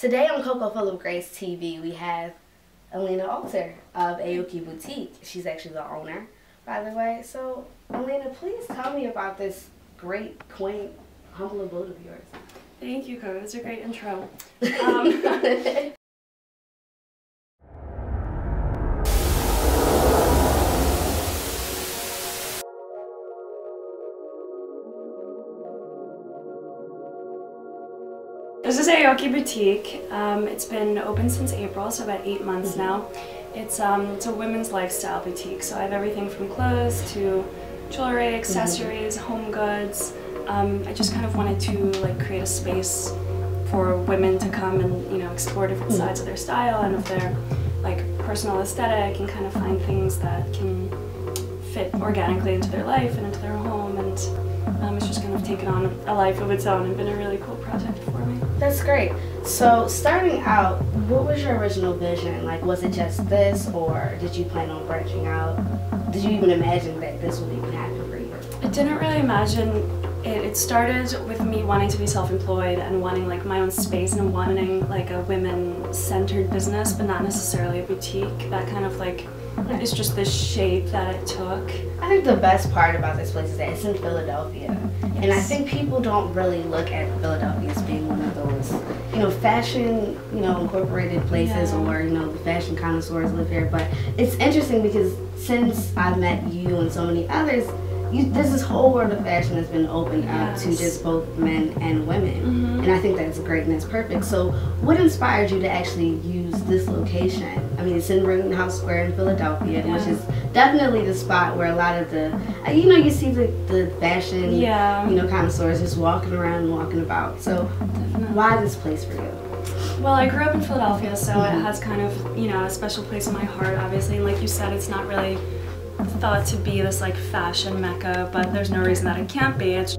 Today on Coco Full of Grace TV, we have Alina Alter of Aoki Boutique. She's actually the owner, by the way. So, Elena, please tell me about this great, quaint, humble abode of yours. Thank you, Coco. That's a great intro. Um, is Aoki Boutique. Um, it's been open since April, so about eight months now. It's, um, it's a women's lifestyle boutique, so I have everything from clothes to jewelry, accessories, home goods. Um, I just kind of wanted to like create a space for women to come and you know explore different sides of their style and of their like personal aesthetic and kind of find things that can fit organically into their life and into their taken on a life of its own and been a really cool project for me. That's great. So, starting out, what was your original vision? Like, was it just this, or did you plan on branching out? Did you even imagine that this would even happen for you? I didn't really imagine it. It started with me wanting to be self-employed and wanting like my own space and wanting like a women-centered business, but not necessarily a boutique. That kind of like is just the shape that it took. I think the best part about this place is that it's in Philadelphia. Mm-hmm. And I think people don't really look at Philadelphia as being one of those, you know, fashion, you know, incorporated places Yeah. or, you know, the fashion connoisseurs live here. But it's interesting because since I've met you and so many others, you, there's this whole world of fashion that's been opened up to just both men and women. Mhm. And I think that's great and that's perfect. So, what inspired you to actually use this location? I mean, it's in Rittenhouse Square in Philadelphia, which is definitely the spot where a lot of the, uh, you know, you see the, the fashion, Yeah. you know, connoisseurs just walking around and walking about. So, Definitely. why this place for you? Well, I grew up in Philadelphia, so Mhm. it has kind of, you know, a special place in my heart, obviously. And like you said, it's not really thought to be this like fashion mecca, but there's no reason that it can't be. It's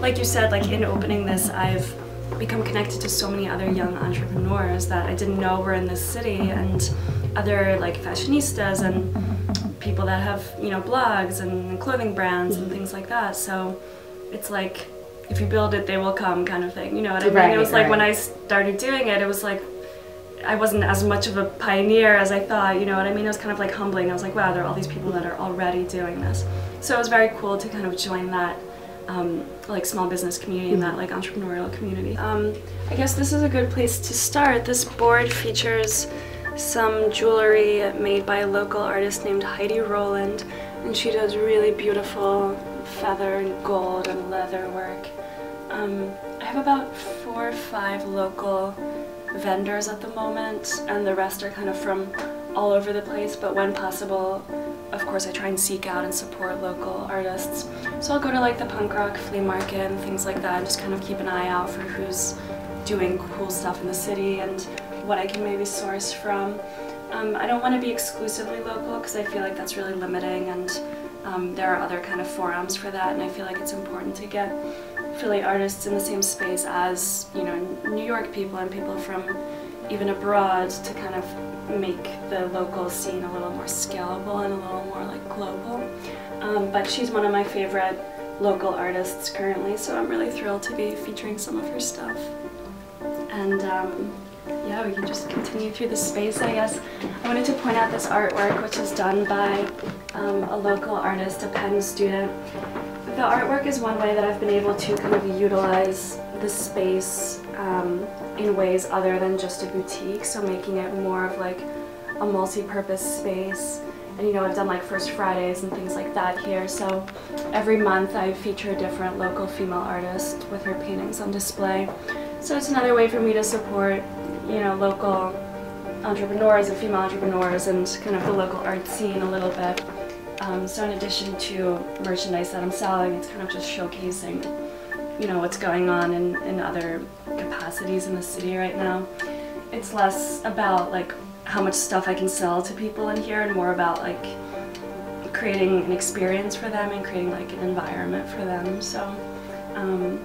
like you said, like in opening this, I've become connected to so many other young entrepreneurs that I didn't know were in this city and other like fashionistas and people that have, you know, blogs and clothing brands and things like that. So it's like if you build it, they will come kind of thing. You know what I mean? Right, it was like when. I started doing it, it was like I wasn't as much of a pioneer as I thought, you know what I mean? It was kind of like humbling. I was like, wow, there are all these people that are already doing this. So it was very cool to kind of join that um, like small business community and that like entrepreneurial community. Um, I guess this is a good place to start. This board features some jewelry made by a local artist named Heidi Roland, and she does really beautiful feather and gold and leather work. Um, I have about four or five local vendors at the moment, and the rest are kind of from all over the place. But when possible, of course, I try and seek out and support local artists. So I'll go to like the punk rock flea market and things like that, and just kind of keep an eye out for who's doing cool stuff in the city and what I can maybe source from. Um, I don't want to be exclusively local because I feel like that's really limiting, and um, there are other kind of forums for that, and I feel like it's important to get Philly artists in the same space as you know New York people and people from even abroad to kind of make the local scene a little more scalable and a little more like global. Um, but she's one of my favorite local artists currently, so I'm really thrilled to be featuring some of her stuff. And um, yeah, we can just continue through the space, I guess. I wanted to point out this artwork, which is done by um, a local artist, a Penn student. The artwork is one way that I've been able to kind of utilize the space um, in ways other than just a boutique, so making it more of like a multi-purpose space. And you know, I've done like First Fridays and things like that here, so every month I feature a different local female artist with her paintings on display. So it's another way for me to support, you know, local entrepreneurs and female entrepreneurs and kind of the local art scene a little bit. Um, so in addition to merchandise that I'm selling, it's kind of just showcasing, you know, what's going on in, in other capacities in the city right now. It's less about like how much stuff I can sell to people in here and more about like creating an experience for them and creating like an environment for them. So um,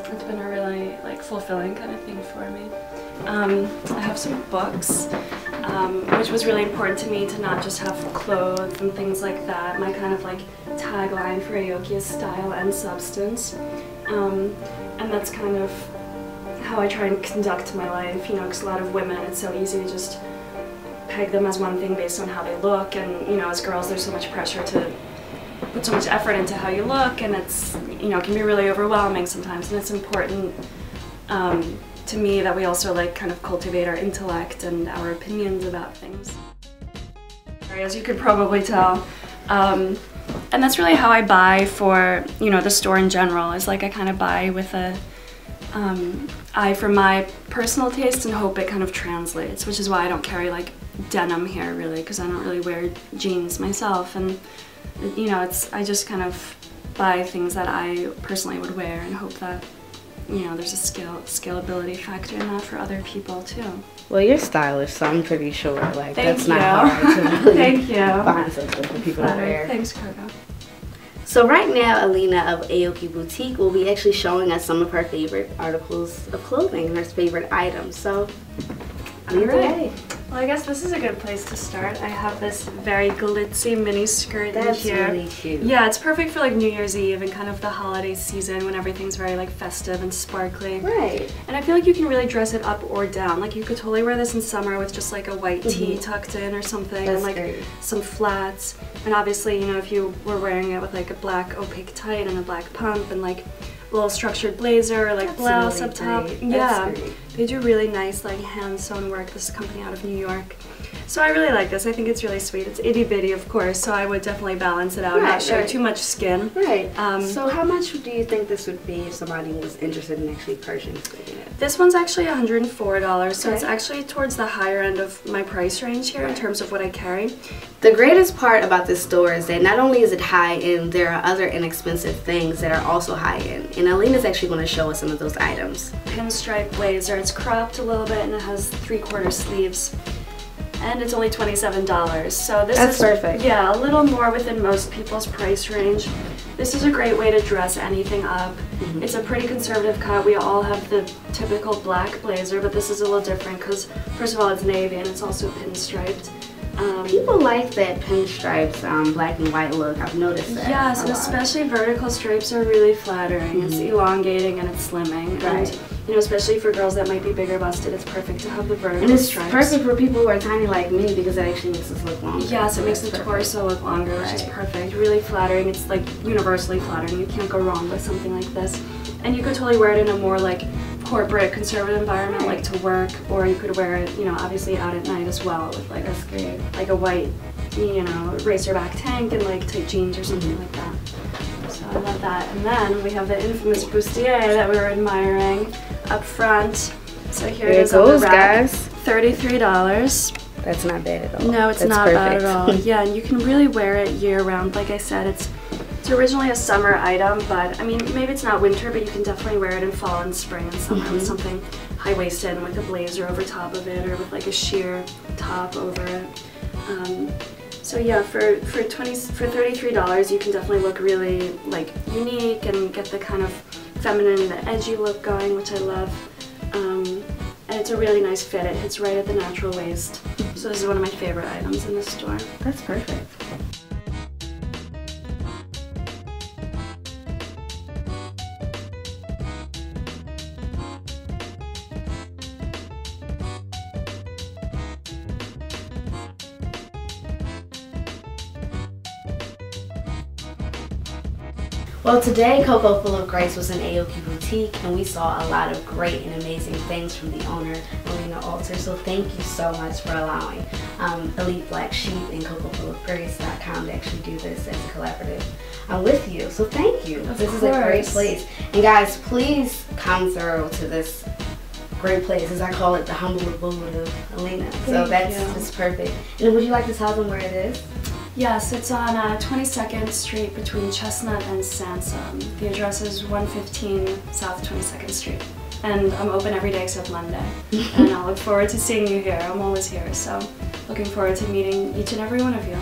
it's been a really like fulfilling kind of thing for me. Um, I have some books, um, which was really important to me to not just have clothes and things like that. My kind of like tagline for Aoki is style and substance, um, and that's kind of how I try and conduct my life, you know, because a lot of women, it's so easy to just peg them as one thing based on how they look, and you know, as girls, there's so much pressure to put so much effort into how you look, and it's you know, it can be really overwhelming sometimes, and it's important um, to me that we also like kind of cultivate our intellect and our opinions about things. As you could probably tell. Um, and that's really how I buy for, you know, the store in general, is like I kind of buy with a um, eye for my personal taste and hope it kind of translates, which is why I don't carry like denim here really, because I don't really wear jeans myself. And, you know, it's, I just kind of buy things that I personally would wear and hope that you know, there's a scale scalability factor in that for other people too. Well, you're stylish, so I'm pretty sure like Thank that's you. not hard to really Thank you. find something for people to wear. Thanks, Coco. So right now, Alina of Aoki Boutique will be actually showing us some of her favorite articles of clothing her favorite items. So, lead the Alright. Well, I guess this is a good place to start. I have this very glitzy mini skirt That's in here. really cute. Yeah, it's perfect for like New Year's Eve and kind of the holiday season when everything's very like festive and sparkly. Right. And I feel like you can really dress it up or down. Like you could totally wear this in summer with just like a white mm-hmm. tee tucked in or something. That's and like great. some flats. And obviously, you know, if you were wearing it with like a black opaque tight and a black pump and like little structured blazer like That's blouse really up top. great. Yeah, they do really nice like hand sewn work. This is company out of New York. So I really like this. I think it's really sweet. It's itty bitty, of course, so I would definitely balance it out, Right, not show right. too much skin. Right. Um, so how much do you think this would be if somebody was interested in actually purchasing it? This one's actually $104, so it's actually towards the higher end of my price range here in terms of what I carry. The greatest part about this store is that not only is it high end, there are other inexpensive things that are also high end. And Alina's actually going to show us some of those items. Pinstripe blazer. It's cropped a little bit and it has three-quarter sleeves. And it's only $27. So this That's is perfect. Yeah, a little more within most people's price range. This is a great way to dress anything up. Mm-hmm. It's a pretty conservative cut. We all have the typical black blazer, but this is a little different because first of all it's navy and it's also pinstriped. Um, People like that pinstripes, um, black and white look. I've noticed that. Yes, a and lot. especially vertical stripes are really flattering. It's elongating and it's slimming. Right. And you know, especially for girls that might be bigger busted, it's perfect to have the vertical And it's stripes. perfect for people who are tiny like me because it actually makes us look longer. Yes, it makes the perfect. torso look longer, which is perfect. Really flattering. It's like universally flattering. You can't go wrong with something like this. And you could totally wear it in a more like corporate conservative environment, like to work, or you could wear it, you know, obviously out at night as well with like a That's great. like a white, you know, racerback tank and like tight jeans or something like that. So I love that. And then we have the infamous bustier that we were admiring up front. So here it There it is goes, guys. Thirty-three dollars. That's not bad at all. No, it's That's not bad at all. Yeah, and you can really wear it year round. Like I said, it's it's originally a summer item, but I mean maybe it's not winter, but you can definitely wear it in fall and spring and summer Mm-hmm. with something high waisted and with a blazer over top of it, or with like a sheer top over it. Um, so yeah, for for twenty for thirty three dollars, you can definitely look really like unique and get the kind of feminine, the edgy look going, which I love. Um, and it's a really nice fit. It hits right at the natural waist. So this is one of my favorite items in the store. That's perfect. Well, today Coco Full of Grace was in Aoki Boutique, and we saw a lot of great and amazing things from the owner, Alina Alter. So thank you so much for allowing um, Elite Black Sheep and CocoFullOfGrace.com to actually do this as a collaborative I'm with you. So thank you. Of this is a great place. And guys, please come through to this great place, as I call it, the humble abode of Alina. so that's you. just perfect. And would you like to tell them where it is? Yes, it's on uh, 22nd Street between Chestnut and Sansom. The address is 115 South 22nd Street. And I'm open every day except Monday. and I'll look forward to seeing you here. I'm always here, so looking forward to meeting each and every one of you.